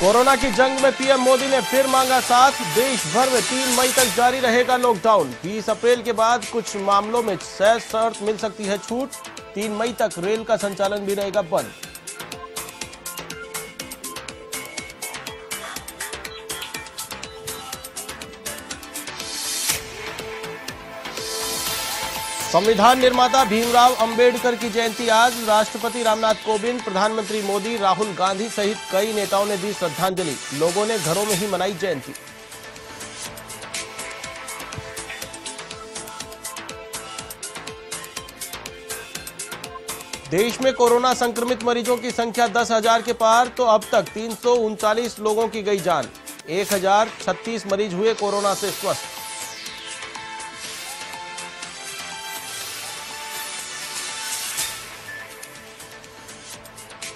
Corona की जंग में पीएम मोदी ने फिर मांगा साथ। देश भर में तीन मई तक जारी रहेगा लॉकडाउन 20 अप्रैल के बाद कुछ मामलों में सह शर्त मिल सकती है छूट। तीन मई तक रेल का संचालन भी रहेगा बंद। संविधान निर्माता भीमराव अंबेडकर की जयंती आज। राष्ट्रपति रामनाथ कोविंद, प्रधानमंत्री मोदी, राहुल गांधी सहित कई नेताओं ने दी श्रद्धांजलि। लोगों ने घरों में ही मनाई जयंती। देश में कोरोना संक्रमित मरीजों की संख्या दस हज़ार के पार तो अब तक तीन लोगों की गई जान। एक हज़ार छत्तीस मरीज़ हुए कोरोना से स्वस्थ।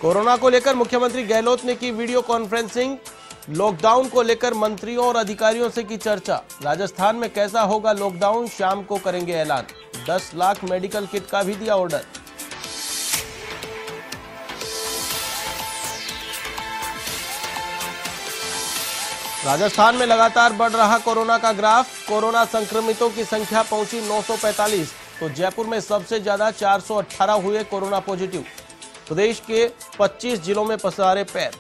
कोरोना को लेकर मुख्यमंत्री गहलोत ने की वीडियो कॉन्फ्रेंसिंग, लॉकडाउन को लेकर मंत्रियों और अधिकारियों से की चर्चा। राजस्थान में कैसा होगा लॉकडाउन, शाम को करेंगे ऐलान। 10 लाख मेडिकल किट का भी दिया ऑर्डर। राजस्थान में लगातार बढ़ रहा कोरोना का ग्राफ। कोरोना संक्रमितों की संख्या पहुँची 945 तो जयपुर में सबसे ज़्यादा 418 हुए कोरोना पॉजिटिव। प्रदेश के 25 जिलों में पसारे पैर।